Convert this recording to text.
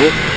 Cool.